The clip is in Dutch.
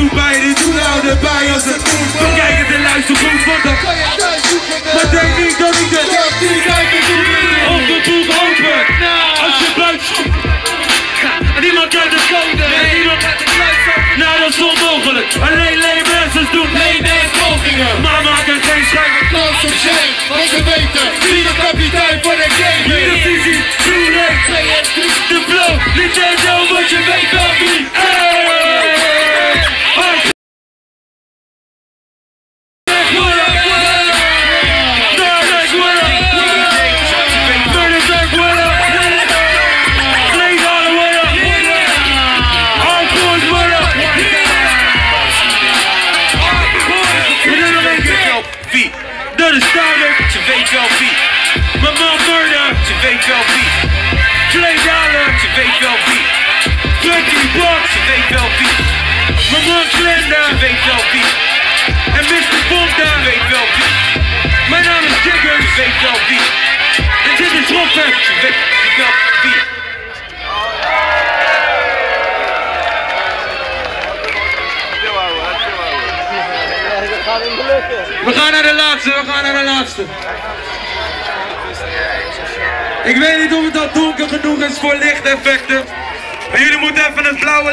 doe bij, die doe nou erbij als het moet. We kijken en luister goed, want dan kan je thuis zoeken. Maar denk niet dat ik de op de boek open. Als je buiten Niemand kent de code. Niemand kent de kluis. Nou, dat is onmogelijk. Alleen mensen doen nee pogingen. Maar maak er geen schijn. Kans op shame, want we weten wie de kapitein van de game Wie de is. visie, true late. De flow, Nintendo, wat je Dat is duidelijk, Ze weet wel wie. mijn man murder, Ze weet wel wie. twee dollar, Ze weet wel wie. 20 bucks, Ze weet wel wie. mijn man Ze Glenda weet wel wie. en Mr. Bonda. Ze weet wel wie. Mijn naam is Jiggers Ze weet wel wie. en dit is Rockfest. Ze weet We gaan naar de laatste, we gaan naar de laatste. Ik weet niet of het al donker genoeg is voor lichteffecten. Maar jullie moeten even het blauwe